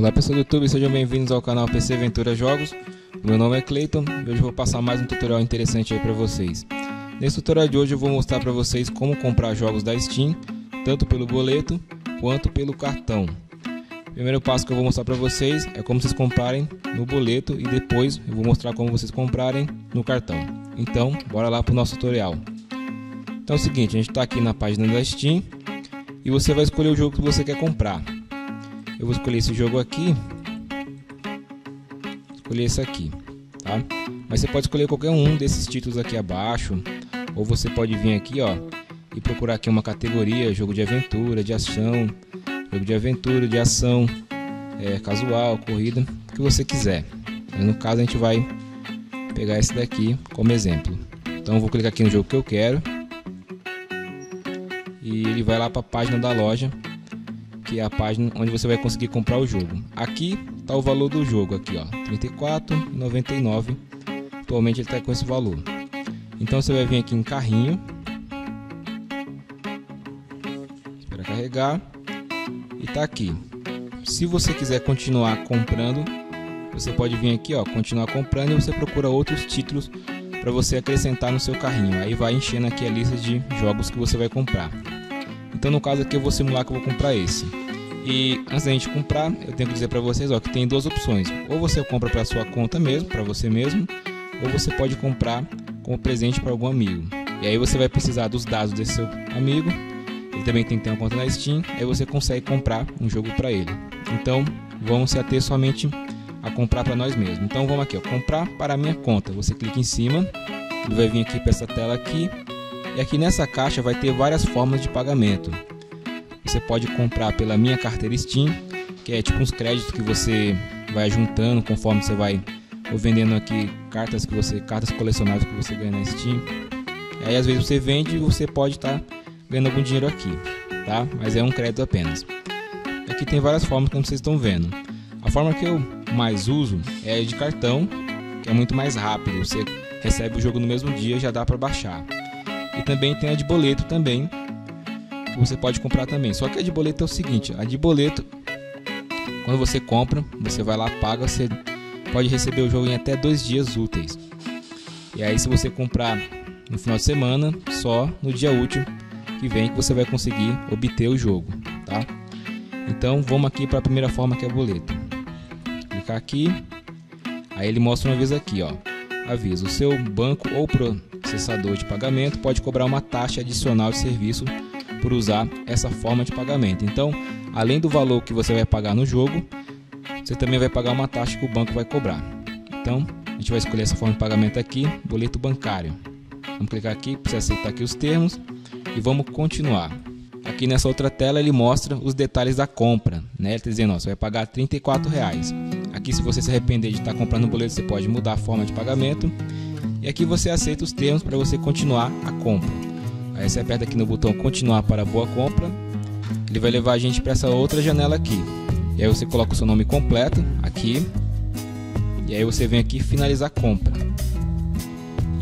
Olá pessoal do YouTube, sejam bem-vindos ao canal PC Aventura Jogos. Meu nome é Clayton e hoje vou passar mais um tutorial interessante aí para vocês. Nesse tutorial de hoje eu vou mostrar para vocês como comprar jogos da Steam, tanto pelo boleto quanto pelo cartão. O primeiro passo que eu vou mostrar para vocês é como vocês comprarem no boleto e depois eu vou mostrar como vocês comprarem no cartão. Então, bora lá para o nosso tutorial. Então é o seguinte, a gente está aqui na página da Steam e você vai escolher o jogo que você quer comprar. Eu vou escolher esse jogo aqui. Escolher esse aqui, tá? Mas você pode escolher qualquer um desses títulos aqui abaixo, ou você pode vir aqui, ó, e procurar aqui uma categoria, jogo de aventura, de ação, jogo de aventura, de ação, é, casual, corrida, o que você quiser. Mas no caso a gente vai pegar esse daqui como exemplo. Então vou clicar aqui no jogo que eu quero e ele vai lá para a página da loja que é a página onde você vai conseguir comprar o jogo. Aqui está o valor do jogo aqui, ó, 34,99. Atualmente ele está com esse valor. Então você vai vir aqui em carrinho, espera carregar e está aqui. Se você quiser continuar comprando, você pode vir aqui, ó, continuar comprando e você procura outros títulos para você acrescentar no seu carrinho. Aí vai enchendo aqui a lista de jogos que você vai comprar. Então no caso aqui eu vou simular que eu vou comprar esse. E antes da gente comprar, eu tenho que dizer para vocês ó, que tem duas opções. Ou você compra para sua conta mesmo, para você mesmo, ou você pode comprar como presente para algum amigo. E aí você vai precisar dos dados desse seu amigo. Ele também tem que ter uma conta na Steam. Aí você consegue comprar um jogo para ele. Então vamos se ater somente a comprar para nós mesmos. Então vamos aqui, ó, comprar para minha conta. Você clica em cima, ele vai vir aqui para essa tela aqui. E aqui nessa caixa vai ter várias formas de pagamento. Você pode comprar pela minha carteira Steam, que é tipo uns créditos que você vai juntando conforme você vai vendendo aqui cartas que você cartas colecionáveis que você ganha na Steam. Aí às vezes você vende e você pode estar tá ganhando algum dinheiro aqui, tá? Mas é um crédito apenas. Aqui tem várias formas como vocês estão vendo. A forma que eu mais uso é de cartão, que é muito mais rápido. Você recebe o jogo no mesmo dia, já dá para baixar. E também tem a de boleto também, você pode comprar também. Só que a de boleto é o seguinte, a de boleto, quando você compra, você vai lá, paga, você pode receber o jogo em até dois dias úteis. E aí se você comprar no final de semana, só no dia útil que vem que você vai conseguir obter o jogo, tá? Então vamos aqui para a primeira forma que é boleto. Clicar aqui, aí ele mostra uma vez aqui, ó, aviso: o seu banco ou processador de pagamento pode cobrar uma taxa adicional de serviço por usar essa forma de pagamento. Então, além do valor que você vai pagar no jogo, você também vai pagar uma taxa que o banco vai cobrar. Então, a gente vai escolher essa forma de pagamento aqui, boleto bancário. Vamos clicar aqui para aceitar aqui os termos e vamos continuar. Aqui nessa outra tela ele mostra os detalhes da compra, né? Ele está dizendo, ó, você vai pagar R$ reais. Aqui se você se arrepender de estar comprando o boleto, você pode mudar a forma de pagamento. E aqui você aceita os termos para você continuar a compra. Aí você aperta aqui no botão continuar para boa compra. Ele vai levar a gente para essa outra janela aqui. E aí você coloca o seu nome completo aqui. E aí você vem aqui finalizar compra.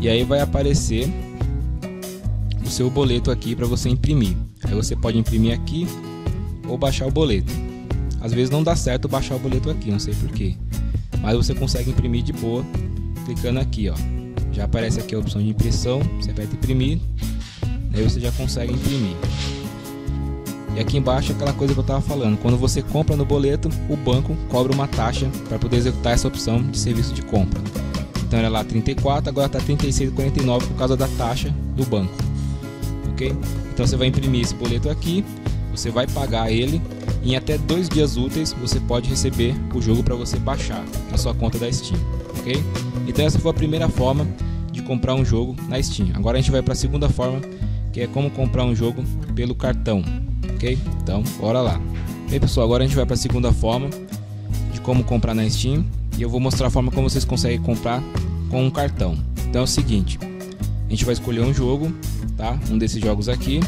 E aí vai aparecer o seu boleto aqui para você imprimir. Aí você pode imprimir aqui ou baixar o boleto. Às vezes não dá certo baixar o boleto aqui, não sei porquê. Mas você consegue imprimir de boa clicando aqui, ó. Já aparece aqui a opção de impressão, você aperta imprimir, Aí você já consegue imprimir. E aqui embaixo aquela coisa que eu estava falando, quando você compra no boleto, o banco cobra uma taxa para poder executar essa opção de serviço de compra. Então era lá 34, agora está 36,49 por causa da taxa do banco. Ok? Então você vai imprimir esse boleto aqui, você vai pagar ele. Em até dois dias úteis você pode receber o jogo para você baixar na sua conta da Steam. Ok? Então essa foi a primeira forma de comprar um jogo na Steam. Agora a gente vai para a segunda forma que é como comprar um jogo pelo cartão, ok? Então, bora lá. Bem pessoal, agora a gente vai para a segunda forma de como comprar na Steam e eu vou mostrar a forma como vocês conseguem comprar com um cartão. Então é o seguinte, a gente vai escolher um jogo, tá? Um desses jogos aqui,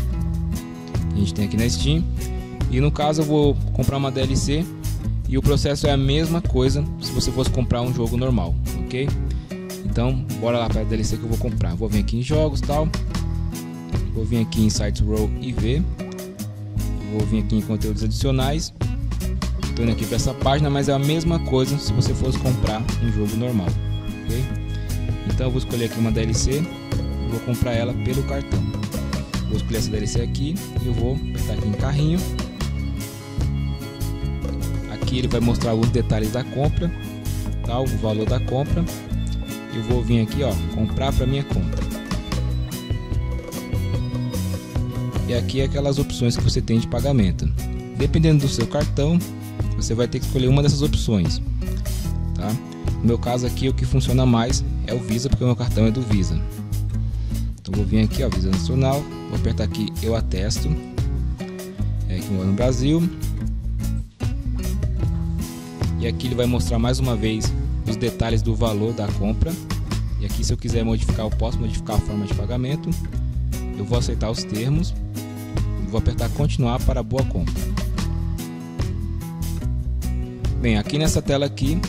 a gente tem aqui na Steam e no caso eu vou comprar uma DLC e o processo é a mesma coisa se você fosse comprar um jogo normal, ok? Então, bora lá para a DLC que eu vou comprar. Vou vir aqui em jogos, tal. Vou vir aqui em Sites Row e ver. Vou vir aqui em conteúdos adicionais. estou indo aqui para essa página, mas é a mesma coisa se você fosse comprar um jogo normal, ok? Então eu vou escolher aqui uma DLC, vou comprar ela pelo cartão. Vou escolher essa DLC aqui e eu vou apertar aqui em carrinho. Aqui ele vai mostrar os detalhes da compra, tá? o valor da compra. Eu vou vir aqui, ó, comprar para minha conta. E aqui é aquelas opções que você tem de pagamento. Dependendo do seu cartão, você vai ter que escolher uma dessas opções. Tá? No meu caso aqui, o que funciona mais é o Visa, porque o meu cartão é do Visa. Então vou vir aqui, ó, Visa Nacional, vou apertar aqui Eu Atesto. É aqui no Brasil. E aqui ele vai mostrar mais uma vez os detalhes do valor da compra. E aqui se eu quiser modificar, eu posso modificar a forma de pagamento. Eu vou aceitar os termos e vou apertar continuar para boa compra. Bem, aqui nessa tela aqui,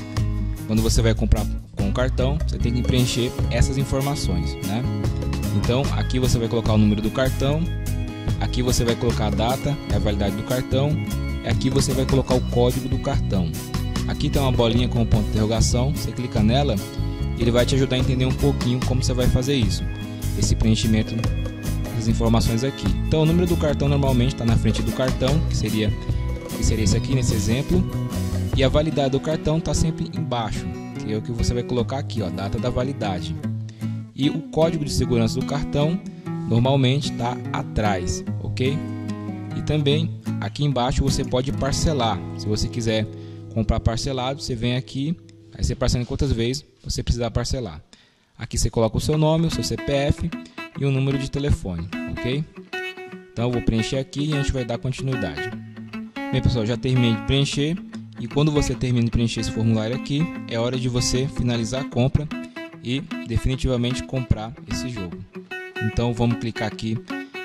quando você vai comprar com o cartão, você tem que preencher essas informações, né? Então, aqui você vai colocar o número do cartão, aqui você vai colocar a data a validade do cartão, aqui você vai colocar o código do cartão. Aqui tem uma bolinha com um ponto de interrogação, você clica nela, ele vai te ajudar a entender um pouquinho como você vai fazer isso, esse preenchimento das informações aqui. Então, o número do cartão normalmente está na frente do cartão, que seria, que seria esse aqui nesse exemplo, e a validade do cartão está sempre embaixo, que é o que você vai colocar aqui, ó, data da validade. E o código de segurança do cartão normalmente está atrás, ok? E também aqui embaixo você pode parcelar. Se você quiser comprar parcelado, você vem aqui, aí você parcela em quantas vezes você precisar parcelar. Aqui você coloca o seu nome, o seu CPF e o número de telefone, ok? Então eu vou preencher aqui e a gente vai dar continuidade. Bem pessoal, já terminei de preencher. E quando você termina de preencher esse formulário aqui, é hora de você finalizar a compra e definitivamente comprar esse jogo. Então vamos clicar aqui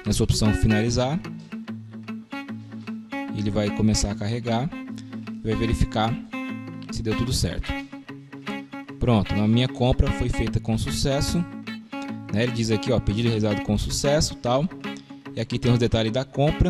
nessa opção finalizar. Ele vai começar a carregar, vai verificar se deu tudo certo. Pronto, a minha compra foi feita com sucesso. Né? Ele diz aqui, ó, pedido realizado com sucesso, tal. E aqui tem os detalhes da compra.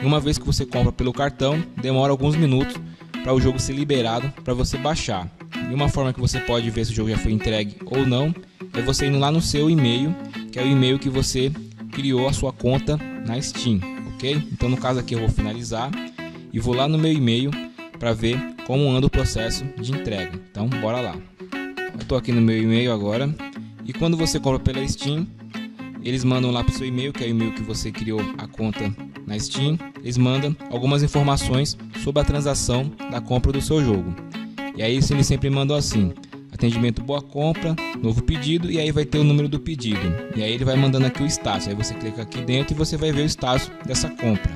E uma vez que você compra pelo cartão, demora alguns minutos para o jogo ser liberado para você baixar. E uma forma que você pode ver se o jogo já foi entregue ou não é você indo lá no seu e-mail, que é o e-mail que você criou a sua conta na Steam, ok? Então no caso aqui eu vou finalizar e vou lá no meu e-mail para ver como anda o processo de entrega. Então bora lá. Eu estou aqui no meu e-mail agora e quando você compra pela Steam, eles mandam lá para o seu e-mail, que é o e-mail que você criou a conta na Steam, eles mandam algumas informações sobre a transação da compra do seu jogo. E aí eles sempre mandam assim: atendimento boa compra, novo pedido e aí vai ter o número do pedido. E aí ele vai mandando aqui o status. Aí você clica aqui dentro e você vai ver o status dessa compra.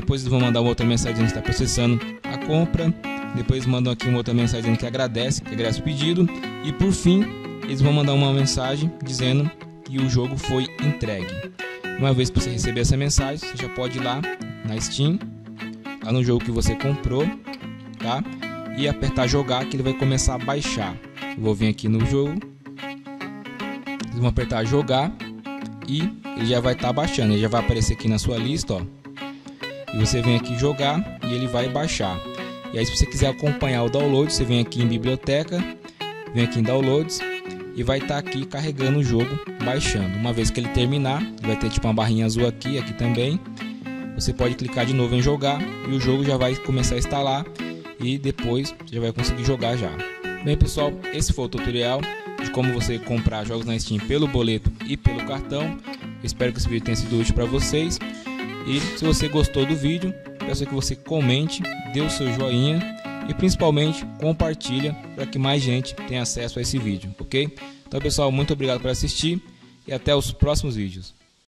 Depois eles vão mandar uma outra mensagem que está processando a compra. Depois mandam aqui uma outra mensagem que agradece, que agradece o pedido. E por fim, eles vão mandar uma mensagem dizendo que o jogo foi entregue. Uma vez que você receber essa mensagem, você já pode ir lá na Steam, lá no jogo que você comprou, tá? E apertar jogar que ele vai começar a baixar. Eu vou vir aqui no jogo, vocês vão apertar jogar e ele já vai estar tá baixando. Ele já vai aparecer aqui na sua lista, ó. E você vem aqui jogar e ele vai baixar. E aí se você quiser acompanhar o download, você vem aqui em biblioteca, vem aqui em downloads e vai estar tá aqui carregando o jogo, baixando. Uma vez que ele terminar, vai ter tipo uma barrinha azul aqui, aqui também. Você pode clicar de novo em jogar e o jogo já vai começar a instalar e depois já vai conseguir jogar já. Bem pessoal, esse foi o tutorial de como você comprar jogos na Steam pelo boleto e pelo cartão. Espero que esse vídeo tenha sido útil para vocês. E se você gostou do vídeo, peço que você comente, dê o seu joinha e principalmente compartilha para que mais gente tenha acesso a esse vídeo, ok? Então pessoal, muito obrigado por assistir e até os próximos vídeos.